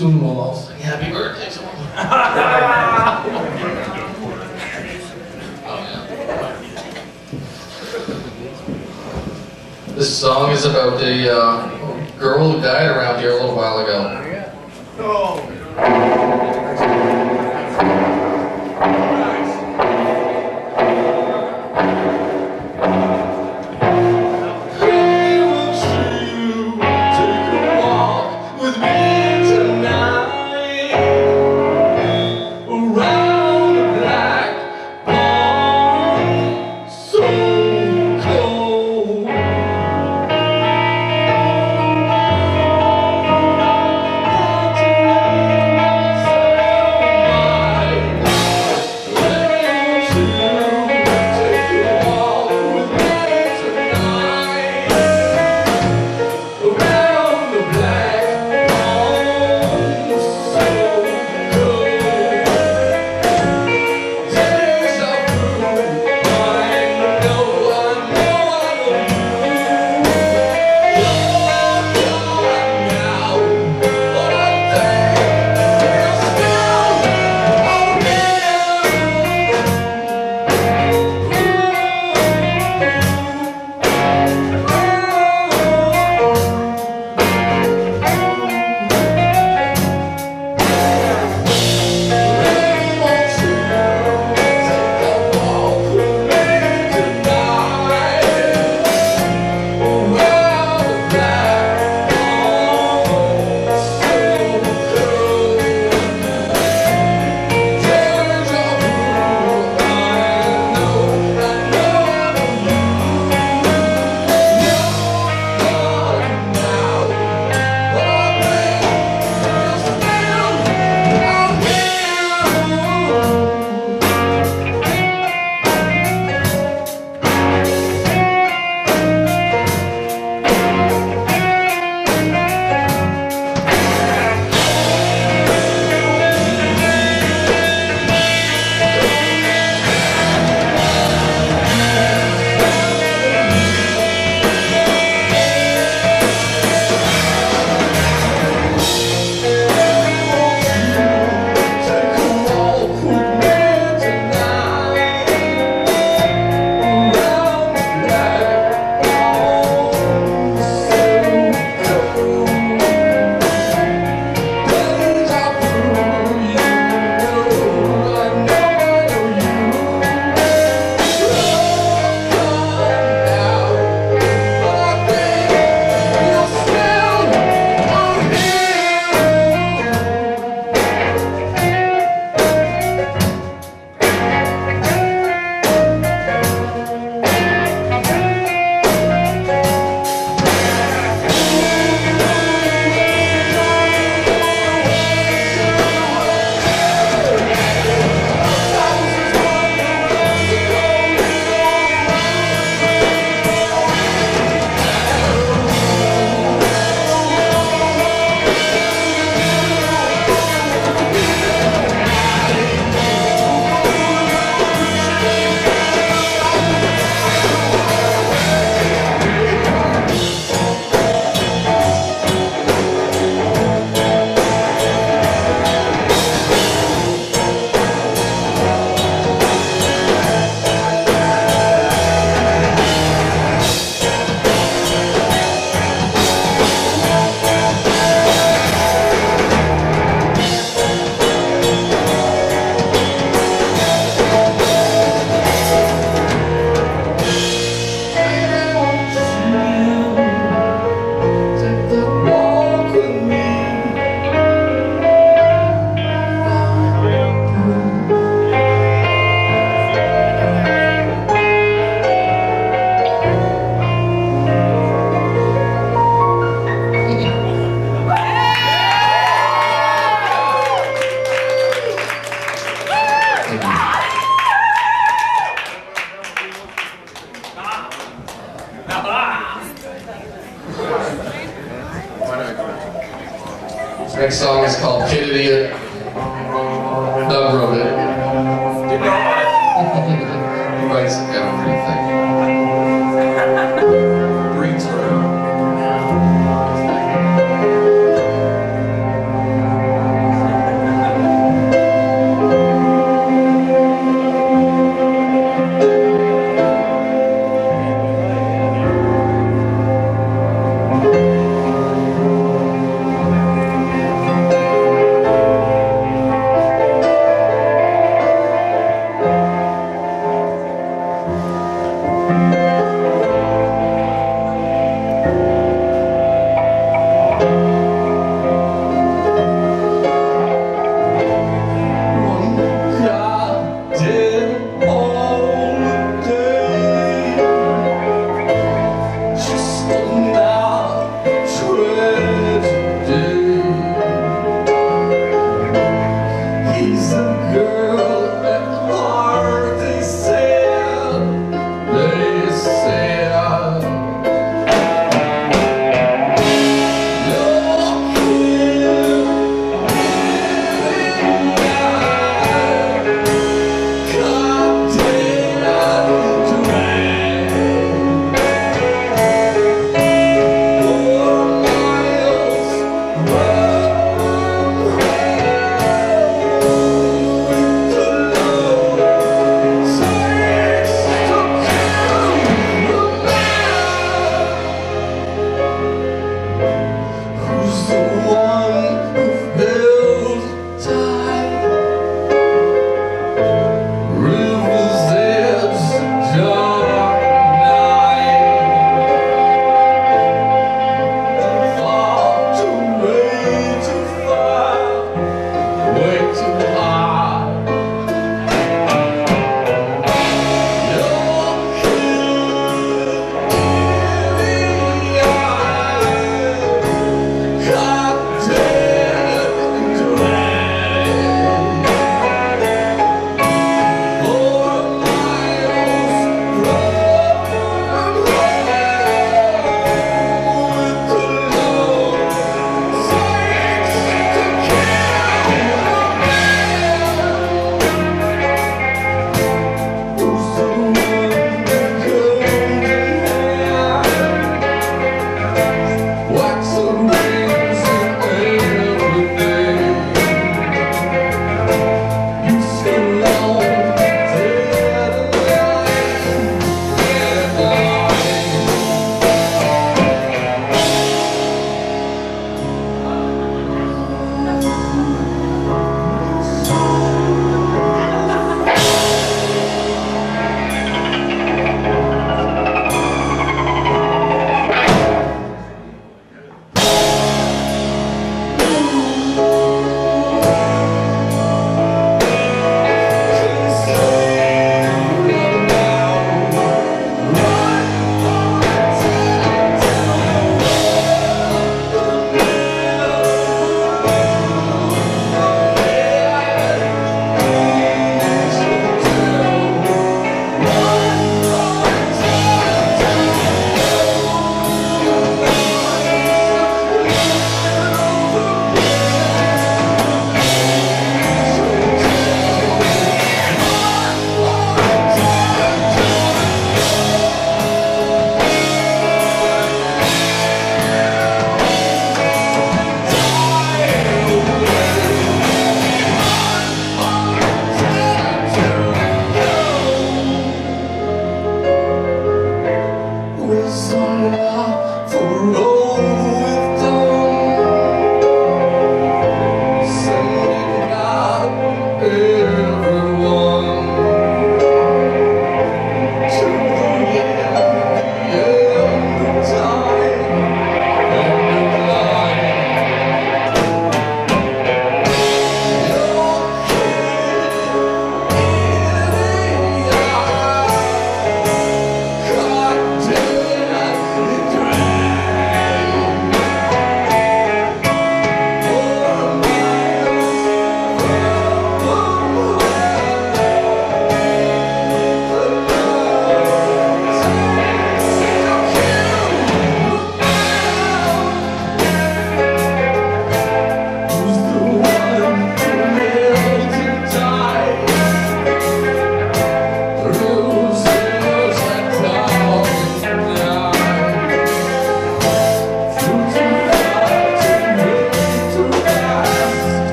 Soon we'll all sing happy birthday to him. This song is about a uh, girl who died around here a little while ago.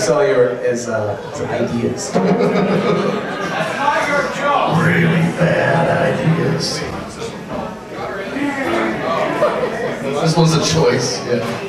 us all your as, uh, as ideas. That's not your job. Really bad ideas. This was a choice, yeah.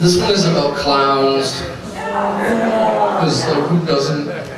This one is about clowns. Because, like, who doesn't?